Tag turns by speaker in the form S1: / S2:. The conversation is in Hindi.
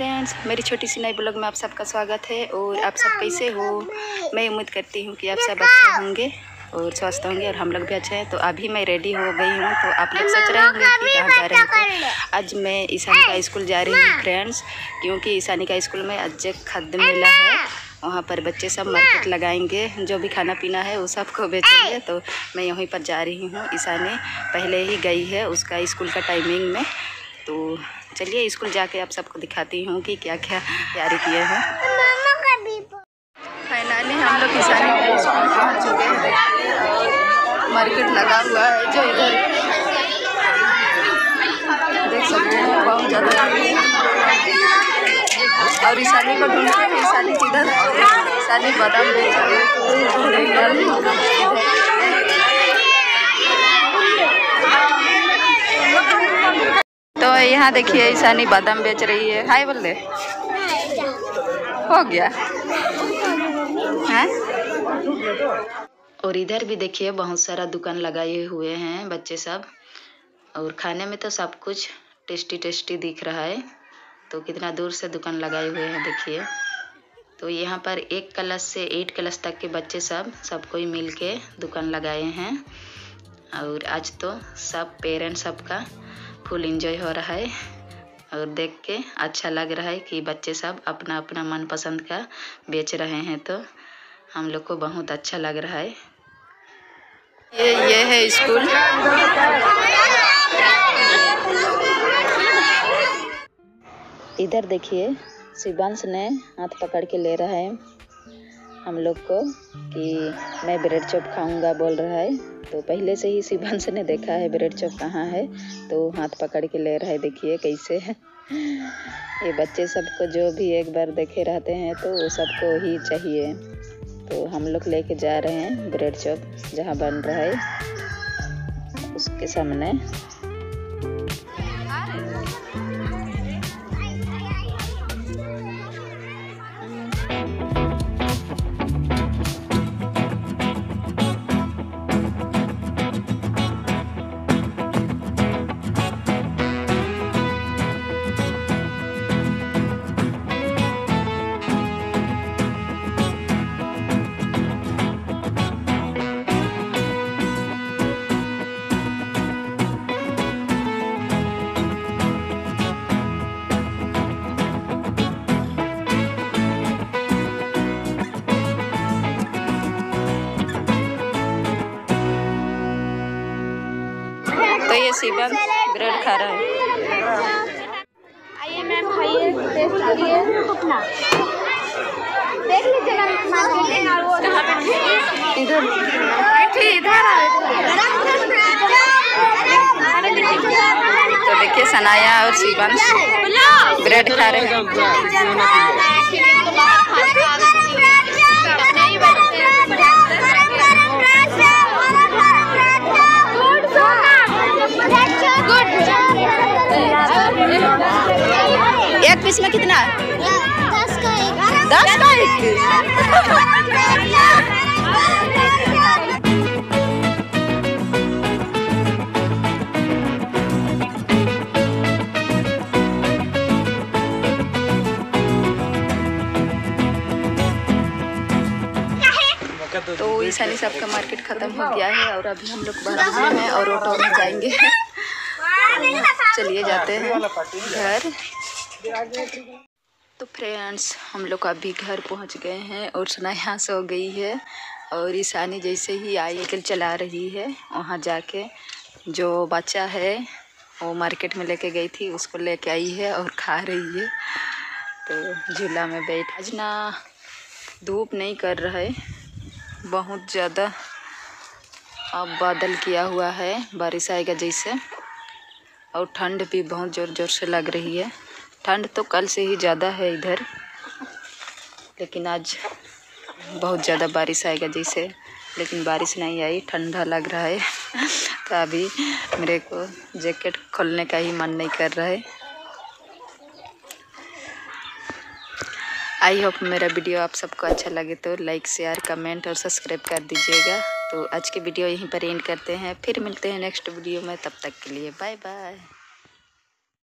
S1: छोटी सी नई ब्लॉग में आप सबका स्वागत है और आप सब कैसे हो? मैं उम्मीद करती हूँ कि आप सब अच्छे होंगे और स्वस्थ होंगे और हम लोग भी अच्छे हैं। तो अभी मैं रेडी हो गई हूँ तो आप लोग सोच रहे होंगे कि कहाँ जा रहे हैं तो आज मैं ईशानी का स्कूल जा रही हूँ फ्रेंड्स क्योंकि ईशानी का स्कूल में आज खाद्य मेला है। वहाँ पर बच्चे सब मार्केट लगाएँगे, जो भी खाना पीना है वो सबको बेचेंगे। तो मैं यहीं पर जा रही हूँ, ईशानी पहले ही गई है उसका स्कूल का टाइमिंग में। तो चलिए स्कूल जाके आप सबको दिखाती हूँ कि क्या क्या तैयारी किए हैं। फाइनली हम लोग किसानी के स्कूल पहुँच चुके हैं। और मार्केट लगा हुआ है जो इधर। देख सकते हैं बहुत ज़्यादा और ईशानी को ढूंढते हैं ईशानी किधर ईशानी बादाम बेच रही है। यहाँ देखिए, ईशानी बादाम बेच रही है। हाय बोल दे हो गया। है? और इधर भी देखिए, बहुत सारा दुकान लगाए हुए हैं बच्चे सब। और खाने में तो सब कुछ टेस्टी टेस्टी दिख रहा है। तो कितना दूर से दुकान लगाए हुए हैं देखिए। तो यहाँ पर एक क्लास से एट क्लास तक के बच्चे सब सब कोई मिल दुकान लगाए हैं। और आज तो सब पेरेंट्स सबका फुल इंजॉय हो रहा है और देख के अच्छा लग रहा है कि बच्चे सब अपना अपना मनपसंद का बेच रहे हैं तो हम लोग को बहुत अच्छा लग रहा है। ये ये है स्कूल। इधर देखिए, शिवांश ने हाथ पकड़ के ले रहा है। हम लोग को कि मैं ब्रेड चॉप खाऊँगा, बोल रहा है। तो पहले से ही शिवांश ने देखा है, ब्रेड चॉप कहाँ है? तो हाथ पकड़ के ले रहा है, देखिए कैसे है। ये बच्चे सबको जो भी एक बार देखे रहते हैं तो वो सबको ही चाहिए। तो हम लोग लेके जा रहे हैं ब्रेड चॉप जहाँ बन रहा है। उसके सामने ये शिवम ब्रेड खा रहा है।
S2: आइए मैम खाइए। टेस्ट करिए। देख कहाँ पे?
S1: इधर।
S2: इधर।
S1: तो देखिए सनाया और शिवम ब्रेड खा रहे हैं। तो ईशानी साहब का मार्केट खत्म हो गया है और अभी हम लोग बाहर में हैं और ऑटो में जाएँगे। चलिए जाते हैं घर। तो फ्रेंड्स, हम लोग अभी घर पहुँच गए हैं और सुनाया सो गई है और ईशानी जैसे ही आई कल चला रही है, वहाँ जाके जो बच्चा है, वो मार्केट में लेके गई थी, उसको लेके आई है और खा रही है। तो झूला में बैठ। आज ना धूप नहीं कर रहा है, बहुत ज़्यादा अब बादल किया हुआ है, बारिश आएगा जैसे, और ठंड भी बहुत ज़ोर ज़ोर से लग रही है। ठंड तो कल से ही ज़्यादा है इधर, लेकिन आज बहुत ज़्यादा बारिश आएगा जैसे, लेकिन बारिश नहीं आई, ठंडा लग रहा है। तो अभी मेरे को जैकेट खोलने का ही मन नहीं कर रहा है। आई होप मेरा वीडियो आप सबको अच्छा लगे तो लाइक, शेयर, कमेंट और सब्सक्राइब कर दीजिएगा। तो आज की वीडियो यहीं पर एंड करते हैं। फिर मिलते हैं नेक्स्ट वीडियो में, तब तक के लिए बाय बाय।